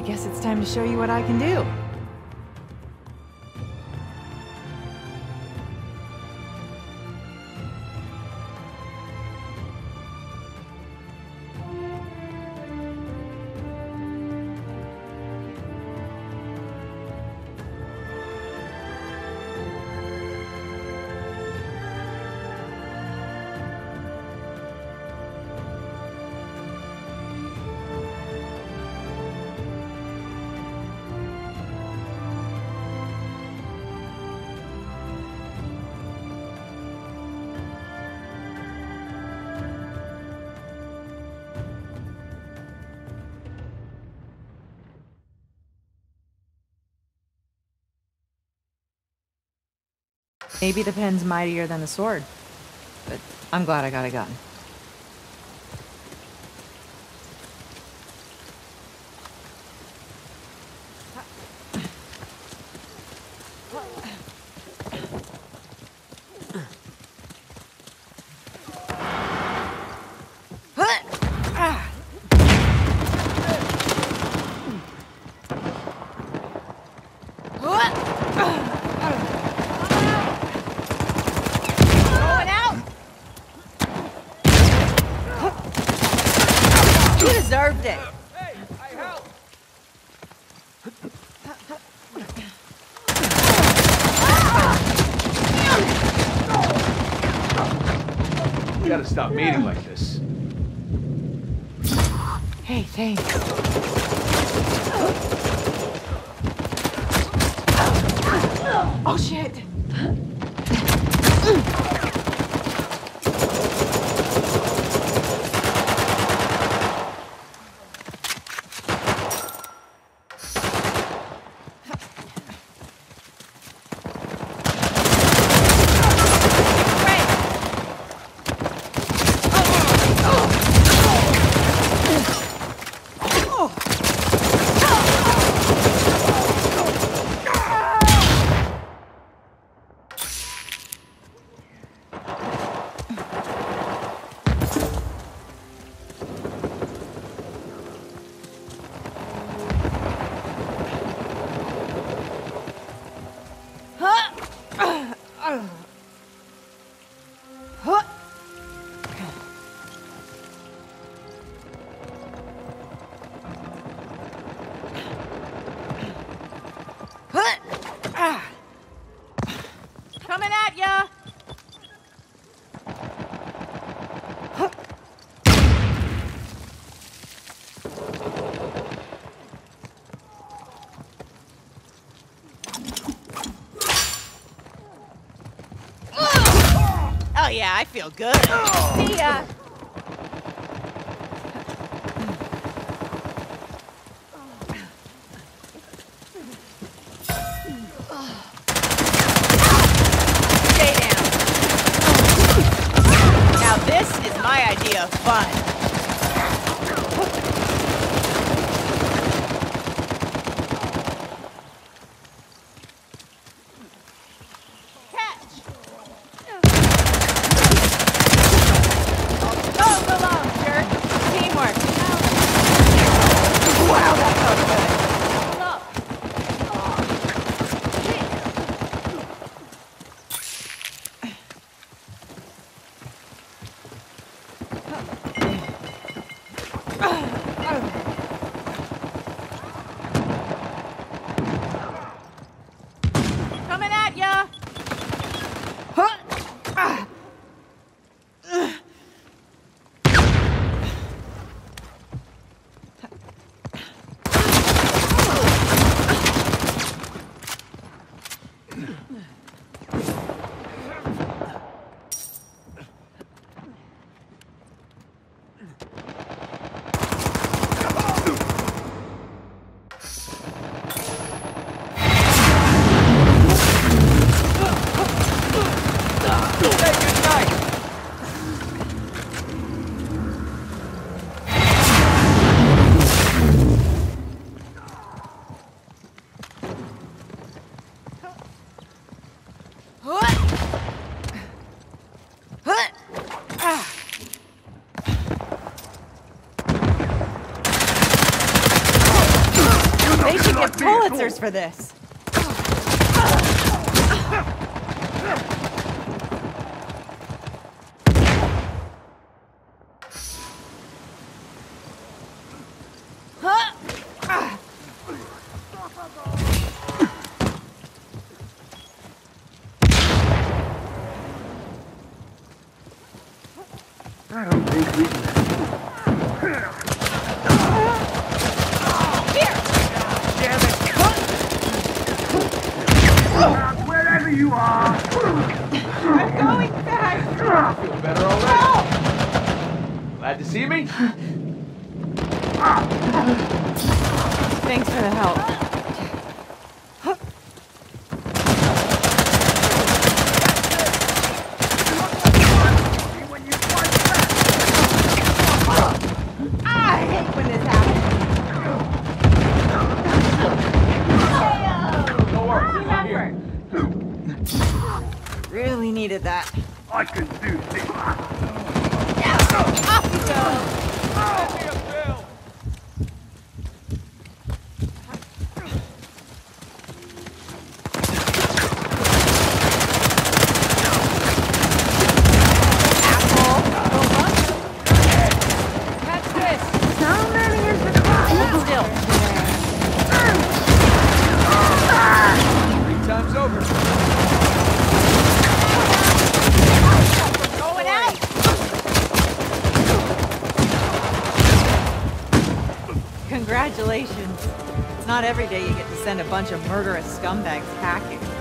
I guess it's time to show you what I can do. Maybe the pen's mightier than the sword, but I'm glad I got a gun. Gotta stop meeting like this. Hey, thanks. Oh shit! I feel good. See ya! get Pulitzers for this. See me? Thanks for the help. When you fight back! I hate when this happens. Don't worry, I'm here. Really needed that. I can do this. Off you go. Congratulations. It's not every day you get to send a bunch of murderous scumbags packing.